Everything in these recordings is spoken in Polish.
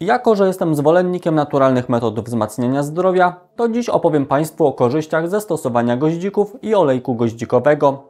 Jako, że jestem zwolennikiem naturalnych metod wzmacniania zdrowia, to dziś opowiem Państwu o korzyściach ze stosowania goździków i olejku goździkowego.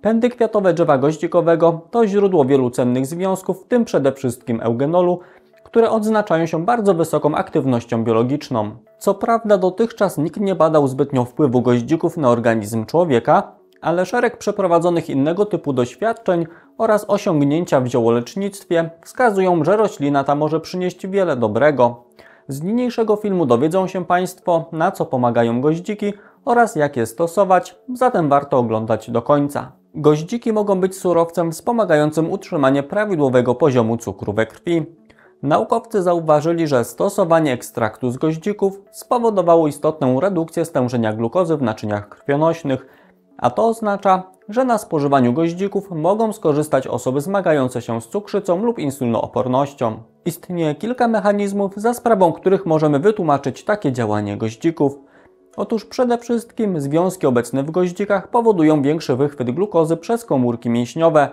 Pędy kwiatowe drzewa goździkowego to źródło wielu cennych związków, w tym przede wszystkim eugenolu, które odznaczają się bardzo wysoką aktywnością biologiczną. Co prawda dotychczas nikt nie badał zbytnio wpływu goździków na organizm człowieka, ale szereg przeprowadzonych innego typu doświadczeń oraz osiągnięcia w ziołolecznictwie wskazują, że roślina ta może przynieść wiele dobrego. Z niniejszego filmu dowiedzą się Państwo, na co pomagają goździki oraz jak je stosować, zatem warto oglądać do końca. Goździki mogą być surowcem wspomagającym utrzymanie prawidłowego poziomu cukru we krwi. Naukowcy zauważyli, że stosowanie ekstraktu z goździków spowodowało istotną redukcję stężenia glukozy w naczyniach krwionośnych, a to oznacza, że na spożywaniu goździków mogą skorzystać osoby zmagające się z cukrzycą lub insulinoopornością. Istnieje kilka mechanizmów, za sprawą których możemy wytłumaczyć takie działanie goździków. Otóż przede wszystkim związki obecne w goździkach powodują większy wychwyt glukozy przez komórki mięśniowe,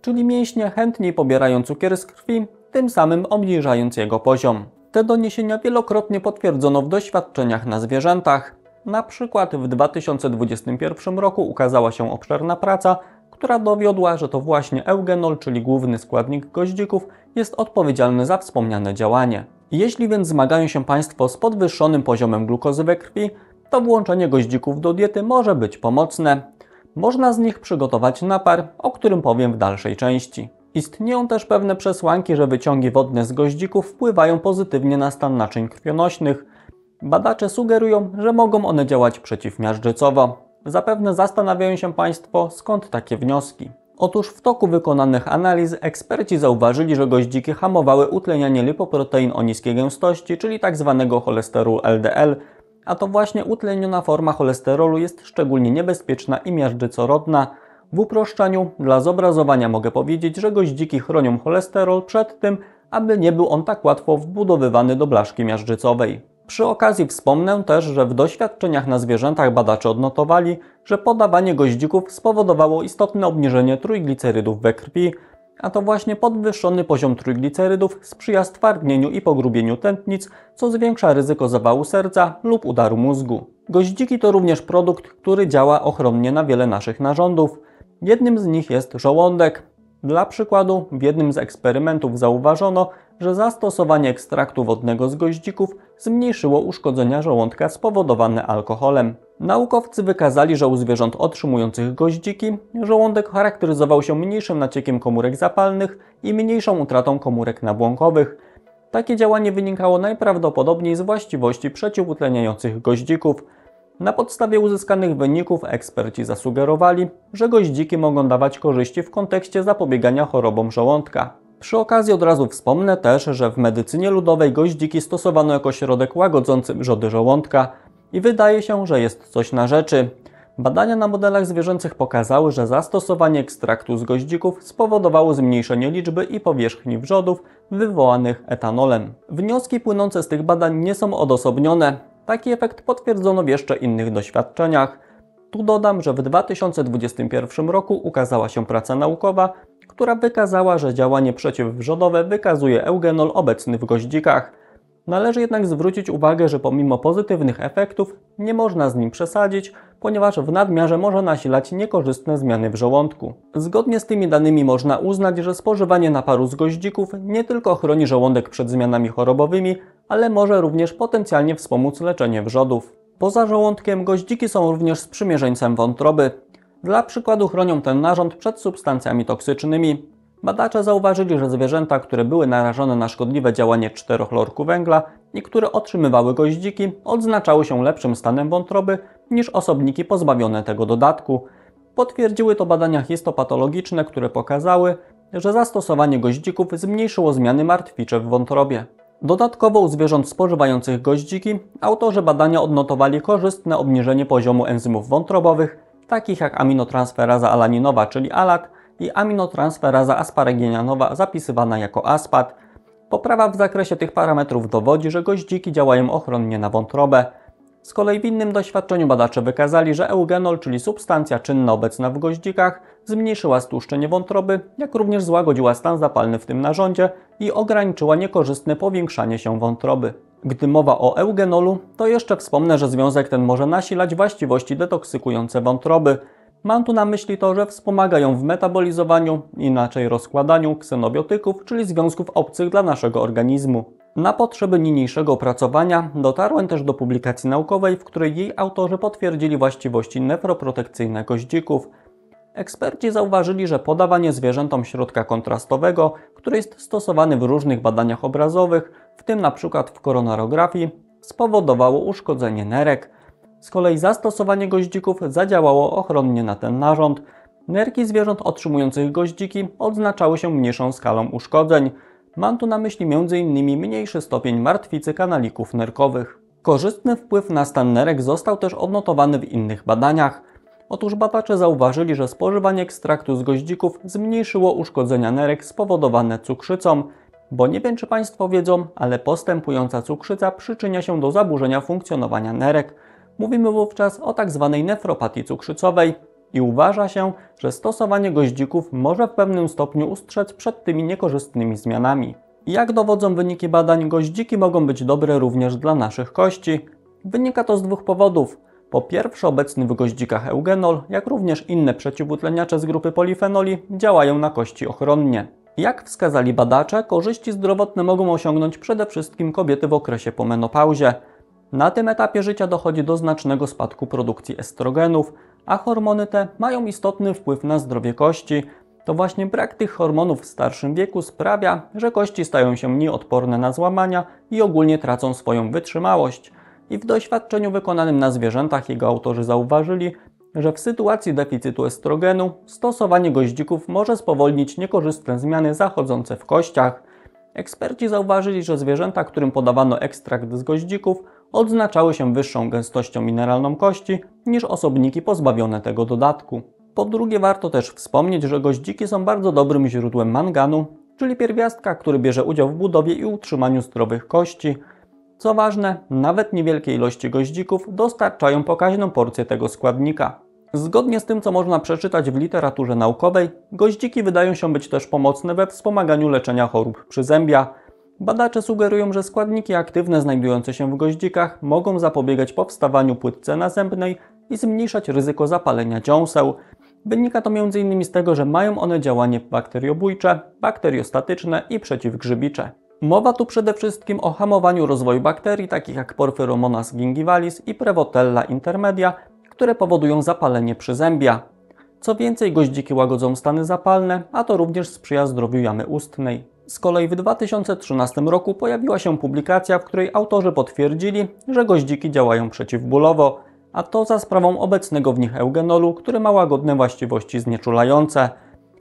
czyli mięśnie chętniej pobierają cukier z krwi, tym samym obniżając jego poziom. Te doniesienia wielokrotnie potwierdzono w doświadczeniach na zwierzętach. Na przykład w 2021 roku ukazała się obszerna praca, która dowiodła, że to właśnie eugenol, czyli główny składnik goździków, jest odpowiedzialny za wspomniane działanie. Jeśli więc zmagają się Państwo z podwyższonym poziomem glukozy we krwi, to włączenie goździków do diety może być pomocne. Można z nich przygotować napar, o którym powiem w dalszej części. Istnieją też pewne przesłanki, że wyciągi wodne z goździków wpływają pozytywnie na stan naczyń krwionośnych. Badacze sugerują, że mogą one działać przeciwmiażdżycowo. Zapewne zastanawiają się Państwo, skąd takie wnioski. Otóż w toku wykonanych analiz eksperci zauważyli, że goździki hamowały utlenianie lipoprotein o niskiej gęstości, czyli tzw. Tak cholesterolu LDL, a to właśnie utleniona forma cholesterolu jest szczególnie niebezpieczna i miażdżycorodna. W uproszczeniu, dla zobrazowania mogę powiedzieć, że goździki chronią cholesterol przed tym, aby nie był on tak łatwo wbudowywany do blaszki miażdżycowej. Przy okazji wspomnę też, że w doświadczeniach na zwierzętach badacze odnotowali, że podawanie goździków spowodowało istotne obniżenie trójglicerydów we krwi, a to właśnie podwyższony poziom trójglicerydów sprzyja stwardnieniu i pogrubieniu tętnic, co zwiększa ryzyko zawału serca lub udaru mózgu. Goździki to również produkt, który działa ochronnie na wiele naszych narządów. Jednym z nich jest żołądek. Dla przykładu, w jednym z eksperymentów zauważono, że zastosowanie ekstraktu wodnego z goździków zmniejszyło uszkodzenia żołądka spowodowane alkoholem. Naukowcy wykazali, że u zwierząt otrzymujących goździki żołądek charakteryzował się mniejszym naciekiem komórek zapalnych i mniejszą utratą komórek nabłonkowych. Takie działanie wynikało najprawdopodobniej z właściwości przeciwutleniających goździków. Na podstawie uzyskanych wyników eksperci zasugerowali, że goździki mogą dawać korzyści w kontekście zapobiegania chorobom żołądka. Przy okazji od razu wspomnę też, że w medycynie ludowej goździki stosowano jako środek łagodzący wrzody żołądka i wydaje się, że jest coś na rzeczy. Badania na modelach zwierzęcych pokazały, że zastosowanie ekstraktu z goździków spowodowało zmniejszenie liczby i powierzchni wrzodów wywołanych etanolem. Wnioski płynące z tych badań nie są odosobnione. Taki efekt potwierdzono w jeszcze innych doświadczeniach. Tu dodam, że w 2021 roku ukazała się praca naukowa która wykazała, że działanie przeciwwrzodowe wykazuje eugenol obecny w goździkach. Należy jednak zwrócić uwagę, że pomimo pozytywnych efektów nie można z nim przesadzić, ponieważ w nadmiarze może nasilać niekorzystne zmiany w żołądku. Zgodnie z tymi danymi można uznać, że spożywanie naparu z goździków nie tylko chroni żołądek przed zmianami chorobowymi, ale może również potencjalnie wspomóc leczenie wrzodów. Poza żołądkiem goździki są również sprzymierzeńcem wątroby. Dla przykładu chronią ten narząd przed substancjami toksycznymi. Badacze zauważyli, że zwierzęta, które były narażone na szkodliwe działanie czterochlorku węgla i które otrzymywały goździki, odznaczały się lepszym stanem wątroby niż osobniki pozbawione tego dodatku. Potwierdziły to badania histopatologiczne, które pokazały, że zastosowanie goździków zmniejszyło zmiany martwicze w wątrobie. Dodatkowo u zwierząt spożywających goździki autorzy badania odnotowali korzystne obniżenie poziomu enzymów wątrobowych takich jak aminotransferaza alaninowa, czyli ALAT i aminotransferaza asparaginianowa zapisywana jako ASPAT. Poprawa w zakresie tych parametrów dowodzi, że goździki działają ochronnie na wątrobę. Z kolei w innym doświadczeniu badacze wykazali, że eugenol, czyli substancja czynna obecna w goździkach, zmniejszyła stłuszczenie wątroby, jak również złagodziła stan zapalny w tym narządzie i ograniczyła niekorzystne powiększanie się wątroby. Gdy mowa o eugenolu, to jeszcze wspomnę, że związek ten może nasilać właściwości detoksykujące wątroby. Mam tu na myśli to, że wspomaga ją w metabolizowaniu, inaczej rozkładaniu ksenobiotyków, czyli związków obcych dla naszego organizmu. Na potrzeby niniejszego opracowania dotarłem też do publikacji naukowej, w której jej autorzy potwierdzili właściwości nefroprotekcyjne goździków. Eksperci zauważyli, że podawanie zwierzętom środka kontrastowego, który jest stosowany w różnych badaniach obrazowych, w tym np. w koronarografii, spowodowało uszkodzenie nerek. Z kolei zastosowanie goździków zadziałało ochronnie na ten narząd. Nerki zwierząt otrzymujących goździki odznaczały się mniejszą skalą uszkodzeń. Mam tu na myśli m.in. mniejszy stopień martwicy kanalików nerkowych. Korzystny wpływ na stan nerek został też odnotowany w innych badaniach. Otóż badacze zauważyli, że spożywanie ekstraktu z goździków zmniejszyło uszkodzenia nerek spowodowane cukrzycą, bo nie wiem czy Państwo wiedzą, ale postępująca cukrzyca przyczynia się do zaburzenia funkcjonowania nerek. Mówimy wówczas o tzw. Tak nefropatii cukrzycowej i uważa się, że stosowanie goździków może w pewnym stopniu ustrzec przed tymi niekorzystnymi zmianami. Jak dowodzą wyniki badań, goździki mogą być dobre również dla naszych kości. Wynika to z dwóch powodów. Po pierwsze, obecny w goździkach eugenol, jak również inne przeciwutleniacze z grupy polifenoli działają na kości ochronnie. Jak wskazali badacze, korzyści zdrowotne mogą osiągnąć przede wszystkim kobiety w okresie po menopauzie. Na tym etapie życia dochodzi do znacznego spadku produkcji estrogenów, a hormony te mają istotny wpływ na zdrowie kości. To właśnie brak tych hormonów w starszym wieku sprawia, że kości stają się nieodporne na złamania i ogólnie tracą swoją wytrzymałość. I w doświadczeniu wykonanym na zwierzętach jego autorzy zauważyli, że w sytuacji deficytu estrogenu stosowanie goździków może spowolnić niekorzystne zmiany zachodzące w kościach. Eksperci zauważyli, że zwierzęta, którym podawano ekstrakt z goździków, odznaczały się wyższą gęstością mineralną kości niż osobniki pozbawione tego dodatku. Po drugie, warto też wspomnieć, że goździki są bardzo dobrym źródłem manganu, czyli pierwiastka, który bierze udział w budowie i utrzymaniu zdrowych kości. Co ważne, nawet niewielkie ilości goździków dostarczają pokaźną porcję tego składnika. Zgodnie z tym, co można przeczytać w literaturze naukowej, goździki wydają się być też pomocne we wspomaganiu leczenia chorób przyzębia. Badacze sugerują, że składniki aktywne znajdujące się w goździkach mogą zapobiegać powstawaniu płytce nazębnej i zmniejszać ryzyko zapalenia dziąseł. Wynika to m.in. z tego, że mają one działanie bakteriobójcze, bakteriostatyczne i przeciwgrzybicze. Mowa tu przede wszystkim o hamowaniu rozwoju bakterii takich jak Porphyromonas gingivalis i Prevotella intermedia, które powodują zapalenie przyzębia. Co więcej, goździki łagodzą stany zapalne, a to również sprzyja zdrowiu jamy ustnej. Z kolei w 2013 roku pojawiła się publikacja, w której autorzy potwierdzili, że goździki działają przeciwbólowo, a to za sprawą obecnego w nich eugenolu, który ma łagodne właściwości znieczulające.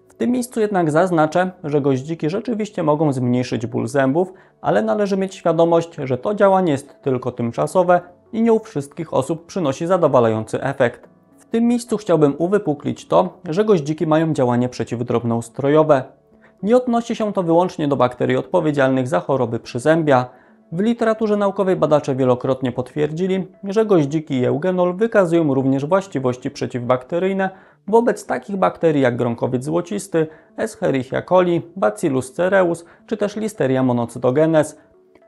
W tym miejscu jednak zaznaczę, że goździki rzeczywiście mogą zmniejszyć ból zębów, ale należy mieć świadomość, że to działanie jest tylko tymczasowe i nie u wszystkich osób przynosi zadowalający efekt. W tym miejscu chciałbym uwypuklić to, że goździki mają działanie przeciwdrobnoustrojowe. Nie odnosi się to wyłącznie do bakterii odpowiedzialnych za choroby przyzębia. W literaturze naukowej badacze wielokrotnie potwierdzili, że goździki i eugenol wykazują również właściwości przeciwbakteryjne wobec takich bakterii jak gronkowiec złocisty, Escherichia coli, Bacillus cereus czy też Listeria monocytogenes.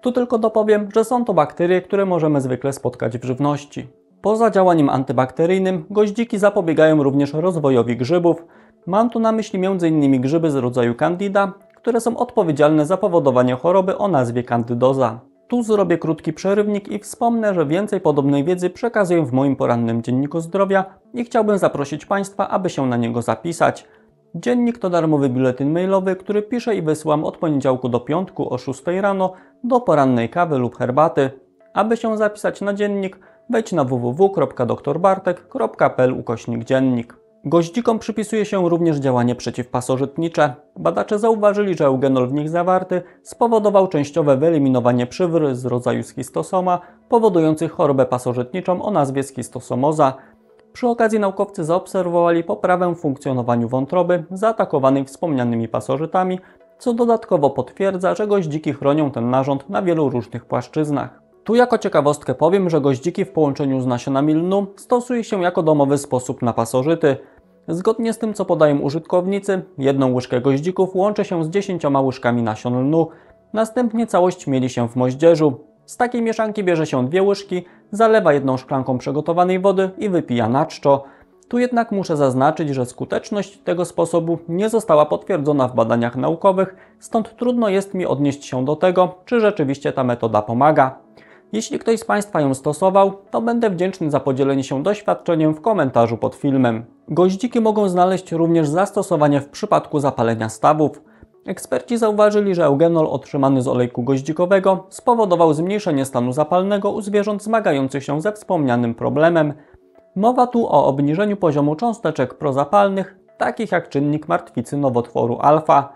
Tu tylko dopowiem, że są to bakterie, które możemy zwykle spotkać w żywności. Poza działaniem antybakteryjnym, goździki zapobiegają również rozwojowi grzybów, Mam tu na myśli m.in. grzyby z rodzaju Candida, które są odpowiedzialne za powodowanie choroby o nazwie Candydoza. Tu zrobię krótki przerywnik i wspomnę, że więcej podobnej wiedzy przekazuję w moim porannym dzienniku zdrowia i chciałbym zaprosić Państwa, aby się na niego zapisać. Dziennik to darmowy biuletyn mailowy, który piszę i wysyłam od poniedziałku do piątku o 6 rano do porannej kawy lub herbaty. Aby się zapisać na dziennik, wejdź na www.doktorbartek.pl ukośnik dziennik. Goździkom przypisuje się również działanie przeciwpasożytnicze. Badacze zauważyli, że eugenol w nich zawarty spowodował częściowe wyeliminowanie przywr z rodzaju schistosoma, powodujących chorobę pasożytniczą o nazwie schistosomoza. Przy okazji naukowcy zaobserwowali poprawę w funkcjonowaniu wątroby zaatakowanej wspomnianymi pasożytami, co dodatkowo potwierdza, że goździki chronią ten narząd na wielu różnych płaszczyznach. Tu jako ciekawostkę powiem, że goździki w połączeniu z nasionami lnu stosuje się jako domowy sposób na pasożyty. Zgodnie z tym, co podają użytkownicy, jedną łyżkę goździków łączy się z 10 łyżkami nasion lnu, następnie całość mieli się w moździerzu. Z takiej mieszanki bierze się dwie łyżki, zalewa jedną szklanką przygotowanej wody i wypija na czczo. Tu jednak muszę zaznaczyć, że skuteczność tego sposobu nie została potwierdzona w badaniach naukowych, stąd trudno jest mi odnieść się do tego, czy rzeczywiście ta metoda pomaga. Jeśli ktoś z Państwa ją stosował, to będę wdzięczny za podzielenie się doświadczeniem w komentarzu pod filmem. Goździki mogą znaleźć również zastosowanie w przypadku zapalenia stawów. Eksperci zauważyli, że eugenol otrzymany z olejku goździkowego spowodował zmniejszenie stanu zapalnego u zwierząt zmagających się ze wspomnianym problemem. Mowa tu o obniżeniu poziomu cząsteczek prozapalnych, takich jak czynnik martwicy nowotworu alfa.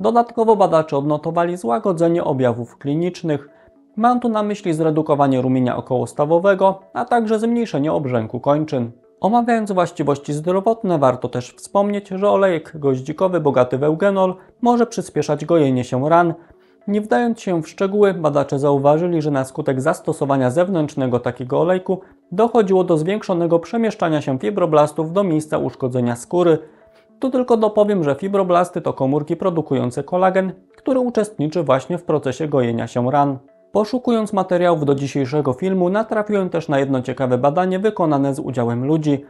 Dodatkowo badacze odnotowali złagodzenie objawów klinicznych. Mam tu na myśli zredukowanie rumienia okołostawowego, a także zmniejszenie obrzęku kończyn. Omawiając właściwości zdrowotne, warto też wspomnieć, że olejek goździkowy bogaty w eugenol może przyspieszać gojenie się ran. Nie wdając się w szczegóły, badacze zauważyli, że na skutek zastosowania zewnętrznego takiego olejku dochodziło do zwiększonego przemieszczania się fibroblastów do miejsca uszkodzenia skóry. Tu tylko dopowiem, że fibroblasty to komórki produkujące kolagen, który uczestniczy właśnie w procesie gojenia się ran. Poszukując materiałów do dzisiejszego filmu, natrafiłem też na jedno ciekawe badanie wykonane z udziałem ludzi.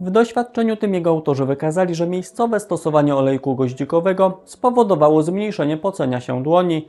W doświadczeniu tym jego autorzy wykazali, że miejscowe stosowanie olejku goździkowego spowodowało zmniejszenie pocenia się dłoni.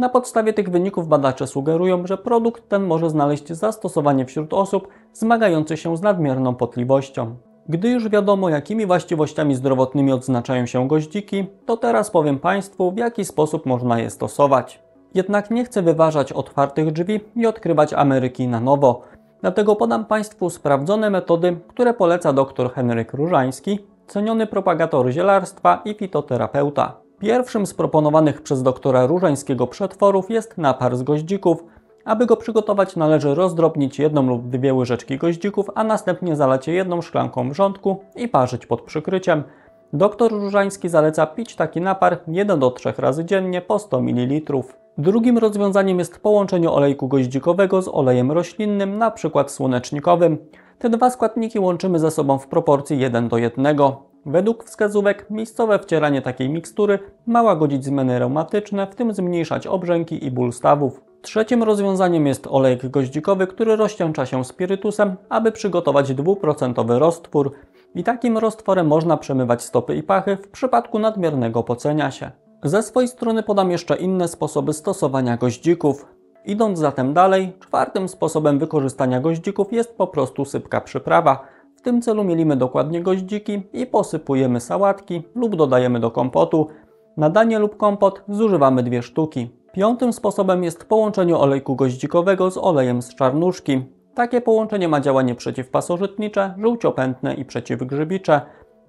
Na podstawie tych wyników badacze sugerują, że produkt ten może znaleźć zastosowanie wśród osób zmagających się z nadmierną potliwością. Gdy już wiadomo, jakimi właściwościami zdrowotnymi odznaczają się goździki, to teraz powiem Państwu, w jaki sposób można je stosować. Jednak nie chcę wyważać otwartych drzwi i odkrywać Ameryki na nowo. Dlatego podam Państwu sprawdzone metody, które poleca dr Henryk Różański, ceniony propagator zielarstwa i fitoterapeuta. Pierwszym z proponowanych przez doktora Różańskiego przetworów jest napar z goździków. Aby go przygotować należy rozdrobnić jedną lub dwie łyżeczki goździków, a następnie zalać je jedną szklanką wrzątku i parzyć pod przykryciem. Doktor Różański zaleca pić taki napar 1 do 3 razy dziennie po 100 ml. Drugim rozwiązaniem jest połączenie olejku goździkowego z olejem roślinnym, np. słonecznikowym. Te dwa składniki łączymy ze sobą w proporcji 1 do 1. Według wskazówek miejscowe wcieranie takiej mikstury ma łagodzić zmiany reumatyczne, w tym zmniejszać obrzęki i ból stawów. Trzecim rozwiązaniem jest olejek goździkowy, który rozcieńcza się spirytusem, aby przygotować 2% roztwór. I takim roztworem można przemywać stopy i pachy w przypadku nadmiernego pocenia się. Ze swojej strony podam jeszcze inne sposoby stosowania goździków. Idąc zatem dalej, czwartym sposobem wykorzystania goździków jest po prostu sypka przyprawa. W tym celu mielimy dokładnie goździki i posypujemy sałatki lub dodajemy do kompotu. Na danie lub kompot zużywamy dwie sztuki. Piątym sposobem jest połączenie olejku goździkowego z olejem z czarnuszki. Takie połączenie ma działanie przeciwpasożytnicze, żółciopętne i przeciwgrzybicze.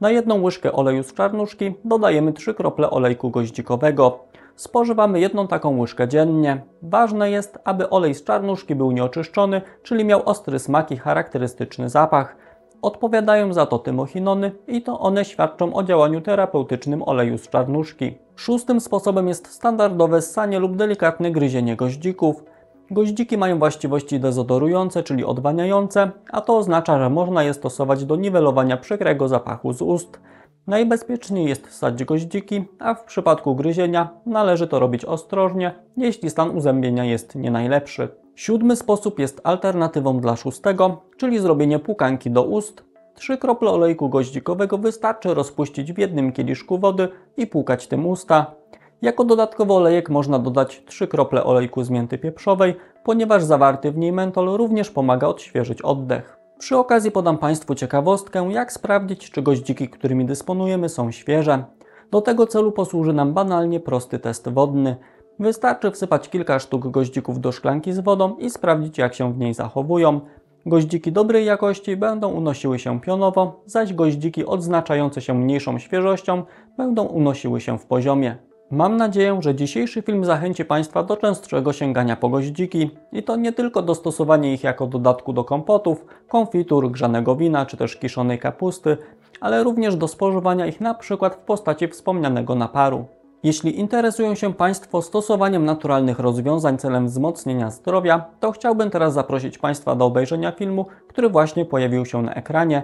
Na jedną łyżkę oleju z czarnuszki dodajemy 3 krople olejku goździkowego. Spożywamy jedną taką łyżkę dziennie. Ważne jest, aby olej z czarnuszki był nieoczyszczony, czyli miał ostry smak i charakterystyczny zapach. Odpowiadają za to tymochinony i to one świadczą o działaniu terapeutycznym oleju z czarnuszki. Szóstym sposobem jest standardowe ssanie lub delikatne gryzienie goździków. Goździki mają właściwości dezodorujące, czyli odwaniające, a to oznacza, że można je stosować do niwelowania przykrego zapachu z ust. Najbezpieczniej jest ssać goździki, a w przypadku gryzienia należy to robić ostrożnie, jeśli stan uzębienia jest nie najlepszy. Siódmy sposób jest alternatywą dla szóstego, czyli zrobienie pukanki do ust. Trzy krople olejku goździkowego wystarczy rozpuścić w jednym kieliszku wody i płukać tym usta. Jako dodatkowy olejek można dodać 3 krople olejku z mięty pieprzowej, ponieważ zawarty w niej mentol również pomaga odświeżyć oddech. Przy okazji podam Państwu ciekawostkę, jak sprawdzić, czy goździki, którymi dysponujemy, są świeże. Do tego celu posłuży nam banalnie prosty test wodny. Wystarczy wsypać kilka sztuk goździków do szklanki z wodą i sprawdzić, jak się w niej zachowują. Goździki dobrej jakości będą unosiły się pionowo, zaś goździki odznaczające się mniejszą świeżością będą unosiły się w poziomie. Mam nadzieję, że dzisiejszy film zachęci Państwa do częstszego sięgania po goździki i to nie tylko dostosowanie ich jako dodatku do kompotów, konfitur, grzanego wina czy też kiszonej kapusty, ale również do spożywania ich na przykład w postaci wspomnianego naparu. Jeśli interesują się Państwo stosowaniem naturalnych rozwiązań celem wzmocnienia zdrowia, to chciałbym teraz zaprosić Państwa do obejrzenia filmu, który właśnie pojawił się na ekranie.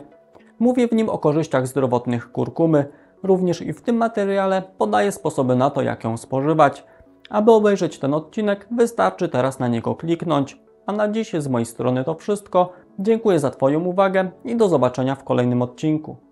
Mówię w nim o korzyściach zdrowotnych kurkumy. Również i w tym materiale podaję sposoby na to, jak ją spożywać. Aby obejrzeć ten odcinek, wystarczy teraz na niego kliknąć. A na dziś z mojej strony to wszystko. Dziękuję za Twoją uwagę i do zobaczenia w kolejnym odcinku.